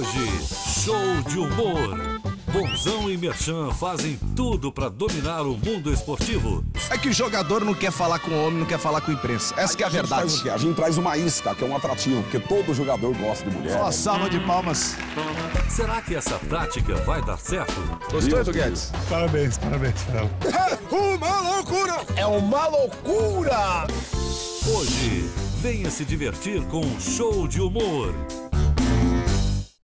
Hoje, show de humor. Bonzão e Merchan fazem tudo para dominar o mundo esportivo. É que jogador não quer falar com o homem, não quer falar com a imprensa. Essa é a a verdade. faz? A gente traz uma isca, que é um atrativo, porque todo jogador gosta de mulher. Só né? salva de palmas. Será que essa prática vai dar certo? Gostou, Edu Guedes? Parabéns, parabéns. É Uma loucura! É uma loucura! Hoje, venha se divertir com um show de humor.